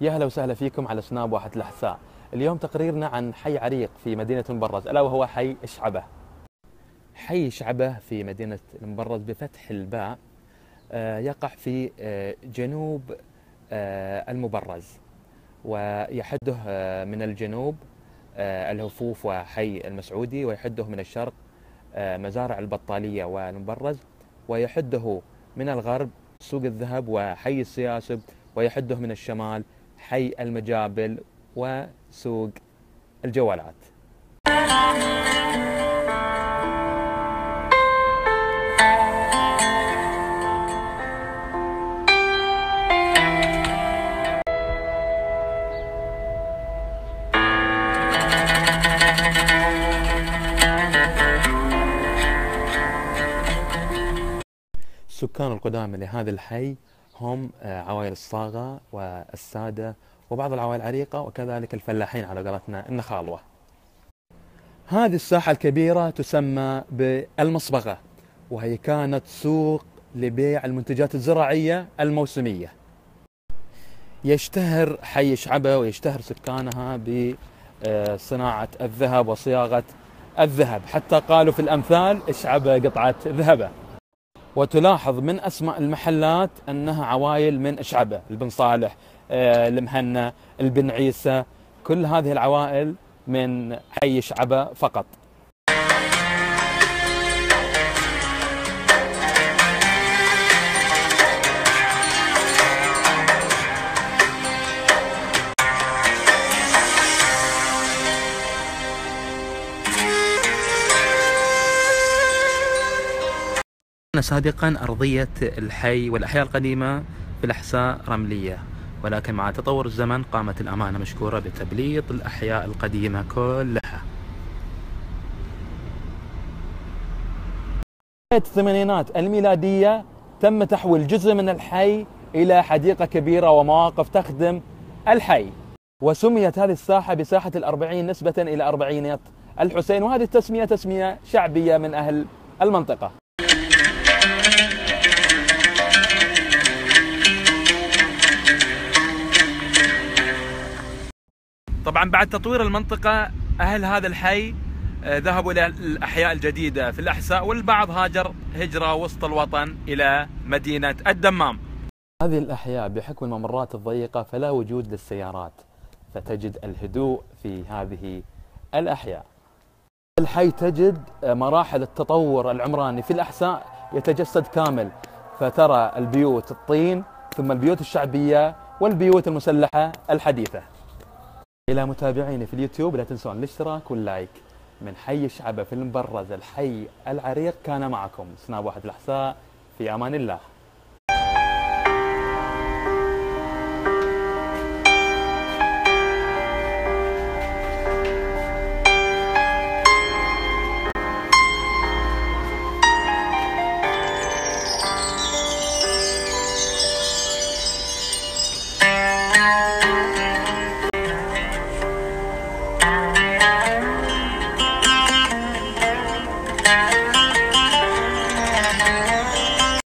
يا هلا وسهلا فيكم على سناب واحد الأحساء. اليوم تقريرنا عن حي عريق في مدينة المبرز ألا وهو حي إشعبة حي إشعبة في مدينة المبرز بفتح الباء آه، يقع في آه، جنوب آه، المبرز ويحده من الجنوب الهفوف وحي المسعودي ويحده من الشرق مزارع البطالية والمبرز ويحده من الغرب سوق الذهب وحي السياسب ويحده من الشمال حي المجابل وسوق الجوالات. السكان القدامى لهذا الحي هم آه، عوائل الصاغة والسادة وبعض العوائل العريقة وكذلك الفلاحين على قولتنا النخالوة. هذه الساحة الكبيرة تسمى بالمصبغة وهي كانت سوق لبيع المنتجات الزراعية الموسمية. يشتهر حي شعبة ويشتهر سكانها بصناعة الذهب وصياغة الذهب. حتى قالوا في الأمثال اشعبة قطعة ذهبة. وتلاحظ من أسماء المحلات أنها عوائل من اشعبه البن صالح آه، المهنا البن عيسى كل هذه العوائل من حي شعبة فقط. سابقا أرضية الحي والأحياء القديمة في الأحساء رملية ولكن مع تطور الزمن قامت الأمانة مشكورة بتبليط الأحياء القديمة كلها. الثمانينات الميلادية تم تحويل جزء من الحي إلى حديقة كبيرة ومواقف تخدم الحي وسميت هذه الساحة بساحة الأربعين نسبة إلى أربعينية الحسين وهذه التسمية تسمية شعبية من أهل المنطقة. طبعا بعد تطوير المنطقة أهل هذا الحي آه، ذهبوا إلى الأحياء الجديدة. في الأحساء والبعض هاجر هجرة وسط الوطن إلى مدينة الدمام. هذه الأحياء بحكم الممرات الضيقة فلا وجود للسيارات فتجد الهدوء في هذه الأحياء. الحي تجد آه، مراحل التطور العمراني في الأحساء يتجسد كامل فترى البيوت الطين ثم البيوت الشعبية والبيوت المسلحة الحديثة. إلى متابعيني في اليوتيوب لا تنسون الاشتراك وال like. من حي الشعبة في المبرز الحي العريق كان معكم. سناب واحد الأحساء في أمان الله.